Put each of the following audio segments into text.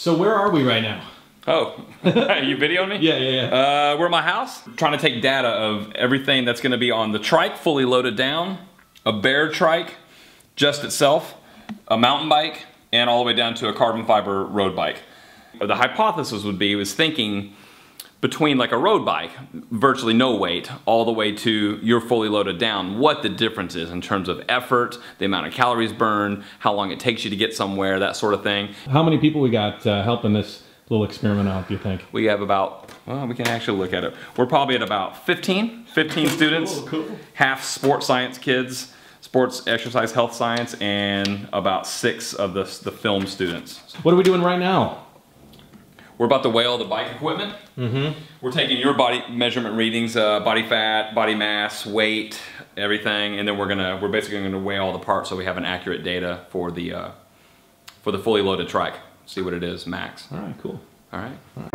So where are we right now? Oh, you videoing me? Yeah, yeah, yeah. Uh, we're at my house, trying to take data of everything that's gonna be on the trike, fully loaded down, a bare trike, just itself, a mountain bike, and all the way down to a carbon fiber road bike. The hypothesis would be, was thinking between like a road bike, virtually no weight, all the way to you're fully loaded down, what the difference is in terms of effort, the amount of calories burned, how long it takes you to get somewhere, that sort of thing. How many people we got uh, helping this little experiment out, do you think? We have about, well, we can actually look at it. We're probably at about 15, 15 students, Cool, cool. half sports science kids, sports, exercise, health science, and about six of the, the film students. What are we doing right now? We're about to weigh all the bike equipment. Mm-hmm. We're taking your body measurement readings, uh, body fat, body mass, weight, everything, and then we're gonna we're basically gonna weigh all the parts so we have an accurate data for the uh, for the fully loaded trike. See what it is max. All right, cool. All right.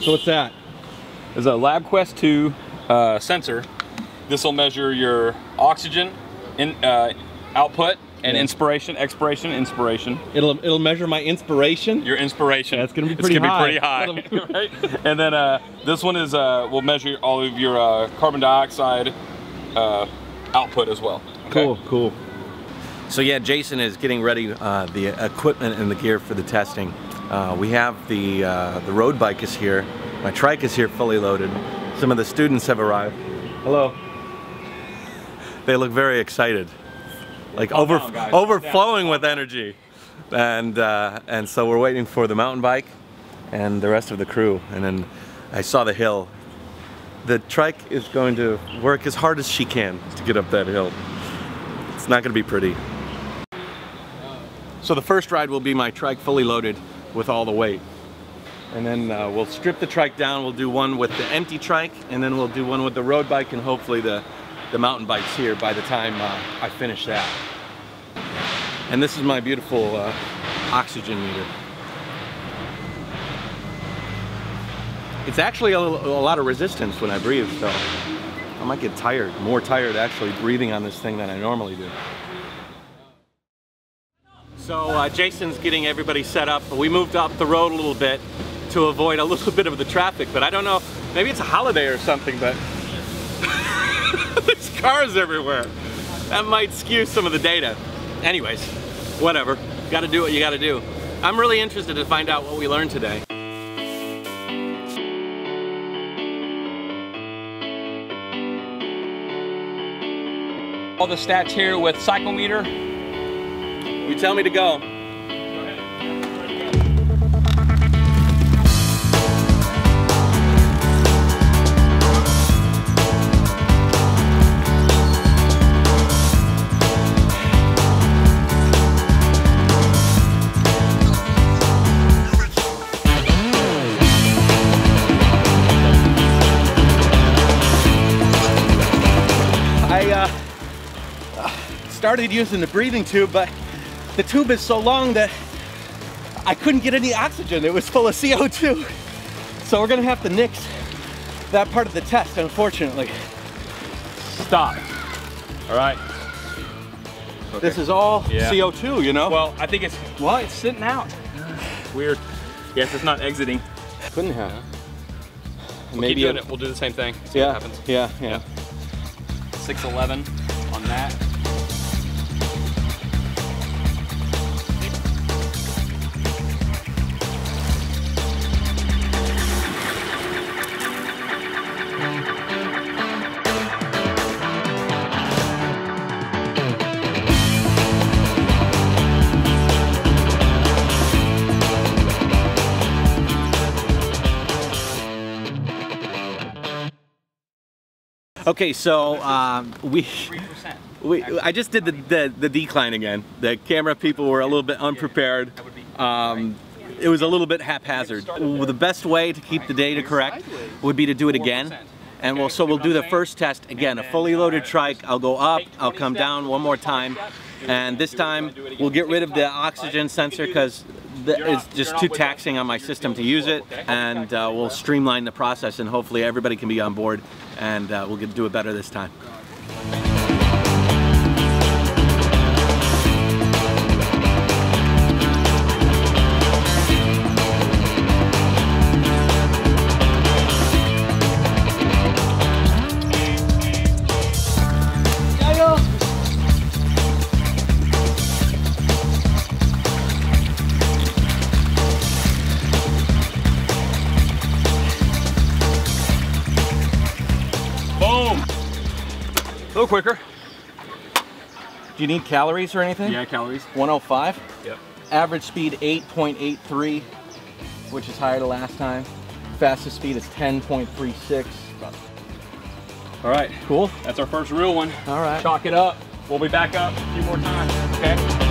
So what's that? There's a LabQuest 2 uh, sensor. This will measure your oxygen in, uh, output and Yeah. inspiration, expiration, inspiration. It'll it'll measure my inspiration. Your inspiration. Yeah, it's gonna be It's pretty gonna high. be pretty high, right? And then uh, this one is uh, will measure all of your uh, carbon dioxide uh, output as well. Okay? Cool, cool. So yeah, Jason is getting ready uh, the equipment and the gear for the testing. Uh, we have the uh, the road bike is here. My trike is here fully loaded. Some of the students have arrived. Hello. They look very excited, like Calm over down, overflowing with energy. And uh, and so we're waiting for the mountain bike and the rest of the crew. And then I saw the hill. The trike is going to work as hard as she can to get up that hill. It's not going to be pretty. So the first ride will be my trike fully loaded with all the weight. And then uh, we'll strip the trike down, we'll do one with the empty trike, and then we'll do one with the road bike and hopefully the, the mountain bikes here by the time uh, I finish that. And this is my beautiful uh, oxygen meter. It's actually a, a lot of resistance when I breathe, so I might get tired, more tired actually breathing on this thing than I normally do. So uh, Jason's getting everybody set up. We moved up the road a little bit to avoid a little bit of the traffic, but I don't know, maybe it's a holiday or something, but there's cars everywhere. That might skew some of the data. Anyways, whatever. Gotta do what you gotta do. I'm really interested to find out what we learned today. All the stats here with cyclometer. You tell me to go. I uh, started using the breathing tube, but the tube is so long that I couldn't get any oxygen. It was full of CO2. So we're gonna have to nix that part of the test, unfortunately. Stop. All right. This is all Yeah. CO2, you know? Well, I think it's well, it's sitting out. Weird. Yes, it's not exiting. couldn't have. We'll Maybe keep doing it-. We'll do the same thing. See Yeah, what happens. yeah, yeah. 611 on that. Okay, so um, we, we, I just did the, the, the decline again. The camera people were a little bit unprepared. Um, it was a little bit haphazard. The best way to keep the data correct would be to do it again. And we'll, so we'll do the first test again, a fully loaded trike. I'll go up, I'll come down one more time. And this time we'll get rid of the oxygen sensor because it's just too taxing on my system to use it. And uh, we'll streamline the process and hopefully everybody can be on board and uh, we'll get, do it better this time. Little quicker. Do you need calories or anything? Yeah, calories. 105. Yep. Average speed 8.83, which is higher than last time. Fastest speed is 10.36. All right, Cool. that's our first real one. All right. Chalk it up. We'll be back up a few more times, okay?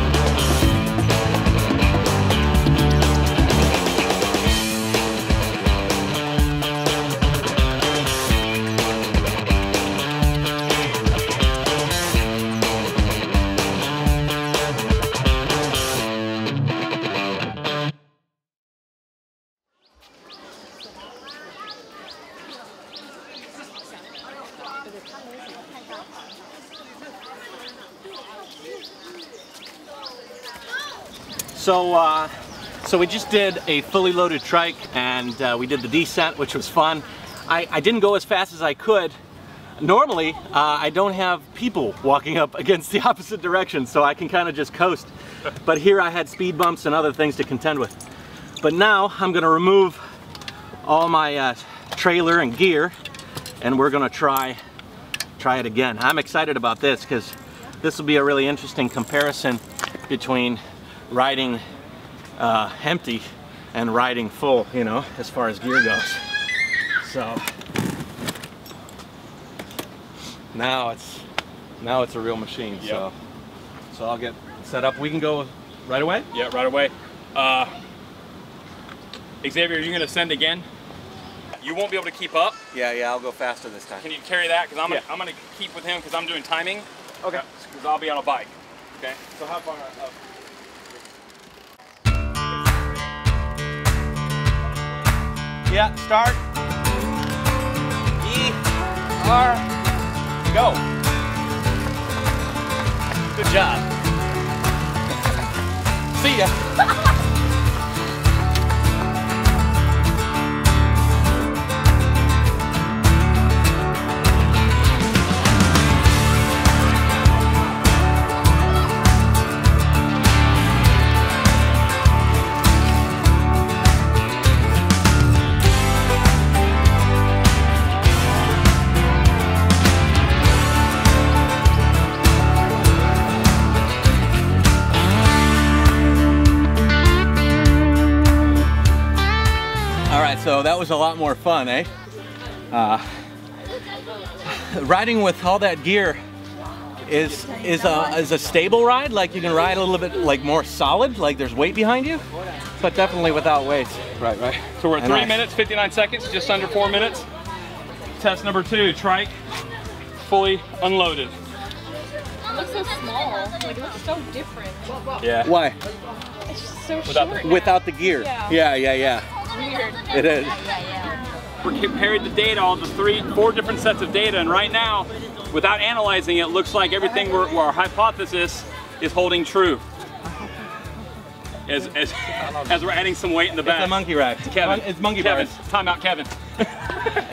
So, uh, so we just did a fully loaded trike and uh, we did the descent, which was fun. I, I didn't go as fast as I could. Normally, uh, I don't have people walking up against the opposite direction, so I can kind of just coast. But here I had speed bumps and other things to contend with. But now I'm gonna remove all my uh, trailer and gear and we're gonna try, try it again. I'm excited about this because this will be a really interesting comparison between riding uh, empty and riding full, you know, as far as gear goes. So now it's now it's a real machine. So so I'll get set up. We can go right away. Yeah, right away. Uh, Xavier, you're gonna send again. You won't be able to keep up. Yeah, yeah. I'll go faster this time. Can you carry that? Because I'm, gonna Yeah. I'm gonna keep with him because I'm doing timing. Okay. Because I'll be on a bike. Okay. So how far are up? Yeah, start. E R go. Good job. See ya. so that was a lot more fun, eh? Uh, riding with all that gear is is a is a stable ride. Like you can ride a little bit like more solid, like there's weight behind you, but definitely without weight. Right, right. So we're at And three I- minutes, 59 seconds, just under four minutes. Test number two, trike, fully unloaded. It looks so small. Like it looks so different. Yeah. Why? It's just so Without the- short. now. Without the gear. Yeah. Yeah, yeah, yeah. Weird. It is. We compared the data, all the three, four different sets of data, and right now, without analyzing it, looks like everything we're, our hypothesis is holding true. As, as, as we're adding some weight in the back. It's a monkey rack. Kevin, It's monkey Kevin, bars. time out, Kevin.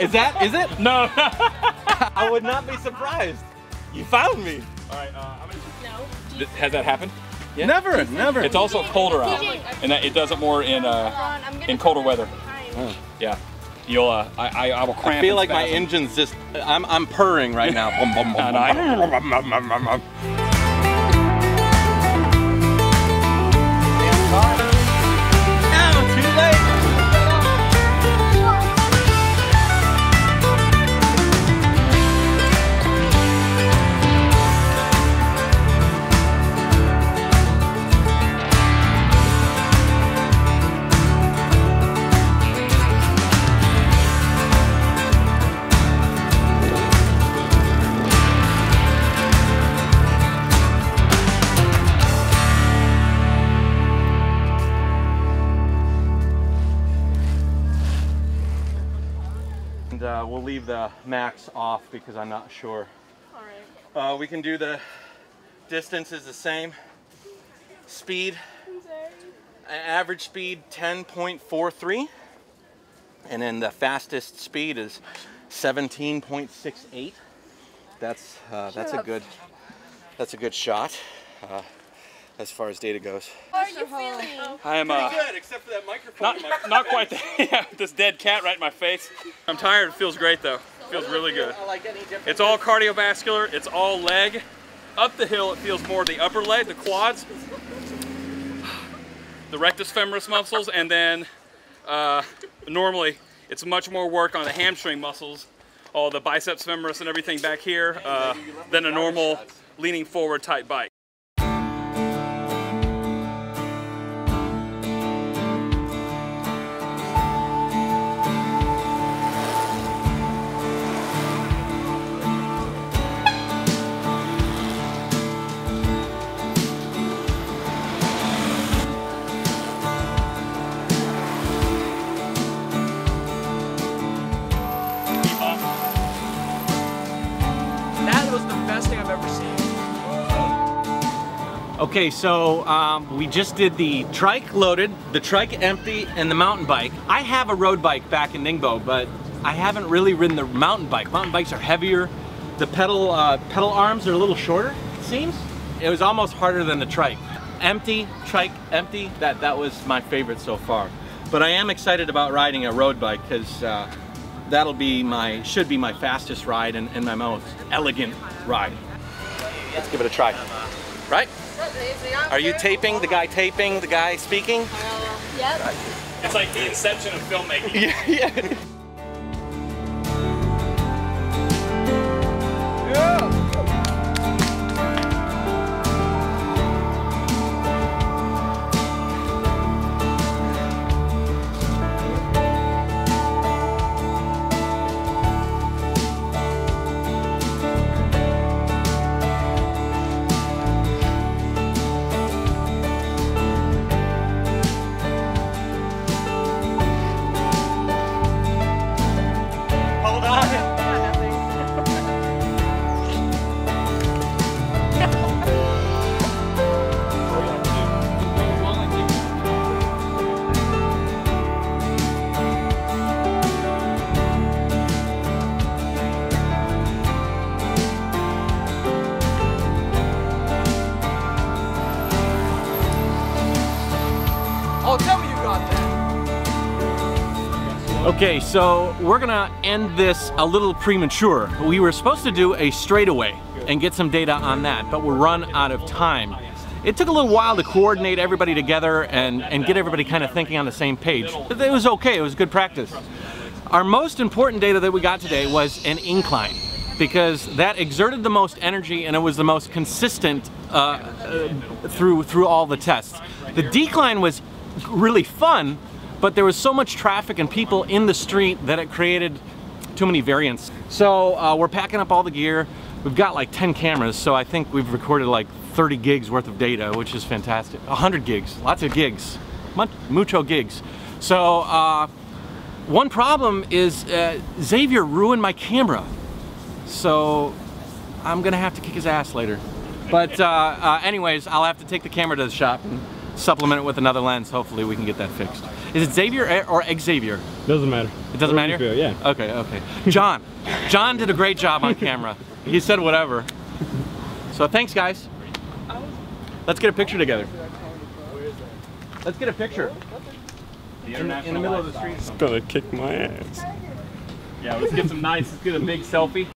Is that? Is it? No. I would not be surprised. You found me. All right, uh, I'm gonna, No. Has that happened? Never, never. It's also colder out, and that, it does it more in uh, in colder weather. Yeah, you'll uh, I, I I will cramp. I feel and like my engine's just. I'm I'm purring right now. leave the max off because I'm not sure. Alright. Uh, we can do the distance is the same. Speed, average speed 10.43. And then the fastest speed is 17.68. That's uh, that's a good that's a good shot uh, as far as data goes. How are you feeling? I am uh, Good, except for that microphone. not not quite there. yeah, this dead cat right in my face. I'm tired. It feels great though. It feels really good. like any different. It's all cardiovascular. It's all leg. Up the hill, it feels more the upper leg, the quads, the rectus femoris muscles, and then uh, normally it's much more work on the hamstring muscles, all the biceps femoris and everything back here, uh, than a normal leaning forward type bike. Okay, so um, we just did the trike loaded, the trike empty, and the mountain bike. I have a road bike back in Ningbo, but I haven't really ridden the mountain bike. Mountain bikes are heavier. The pedal uh, pedal arms are a little shorter, it seems. It was almost harder than the trike. Empty, trike, empty, that, that was my favorite so far. But I am excited about riding a road bike because uh, that'll be my, should be my fastest ride and, and my most elegant ride. Let's give it a try. Right? Are you taping? The guy taping? The guy speaking? Yep. It's like the inception of filmmaking. Yeah, yeah. Okay, so we're gonna end this a little premature. We were supposed to do a straightaway and get some data on that, but we're run out of time. It took a little while to coordinate everybody together and, and get everybody kind of thinking on the same page. But it was okay, it was good practice. Our most important data that we got today was an incline because that exerted the most energy and it was the most consistent uh, uh, through, through all the tests. The decline was really fun, but there was so much traffic and people in the street that it created too many variants. So uh, we're packing up all the gear. We've got like 10 cameras, so I think we've recorded like 30 gigs worth of data, which is fantastic. 100 gigs, lots of gigs, mucho gigs. So uh, one problem is uh, Xavier ruined my camera. So I'm gonna have to kick his ass later. But uh, uh, anyways, I'll have to take the camera to the shop and supplement it with another lens. Hopefully we can get that fixed. Is it Xavier or Xavier? Doesn't matter. It doesn't matter? you feel, yeah. Okay, okay. John. John did a great job on camera. He said whatever. So thanks guys. Let's get a picture together. Let's get a picture. In the, in the middle of the street. Gonna kick my ass. Yeah, let's get some nice, let's get a big selfie.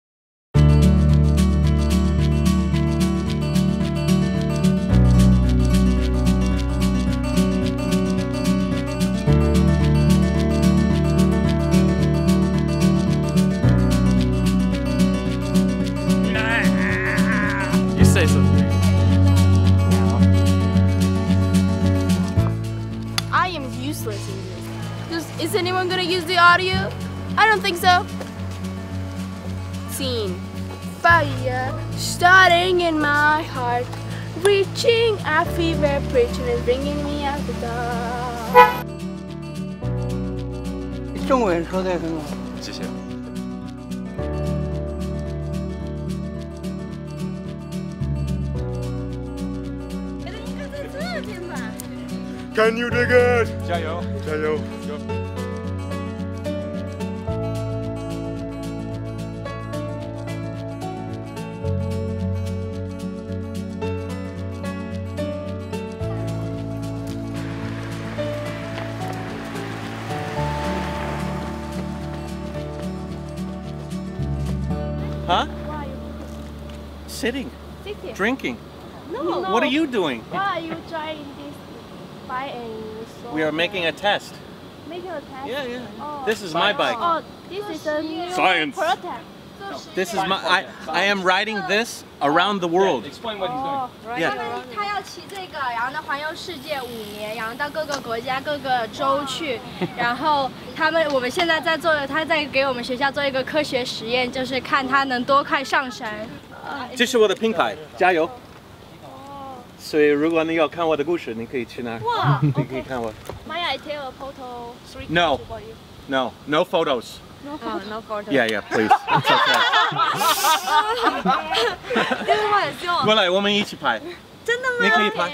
in my heart Reaching a fever, pitch and bringing me out the dark 中文说的很好，谢谢。Can you dig it? 加油，加油。Sitting, Sitting. drinking. No. What are you doing? Why are you trying this bike and so We are making a test. making a test? Yeah, yeah. Oh. This is my bike. Oh, this is a new Science. prototype. This is my. I, I am riding this around the world. Explain what he's doing. Oh, right. Yeah. 他要骑这个，然后呢环游世界五年，然后到各个国家、各个州去，然后他们我们现在在做，他在给我们学校做一个科学实验，就是看他能多快上山。 这是我的品牌，加油！所以如果你要看我的故事，你可以去那儿，你可以看我。May I take a photo? Three No. No, no photos. No Oh, no photo. Yeah, yeah, please. 过来，我们一起拍。真的吗？你可以拍。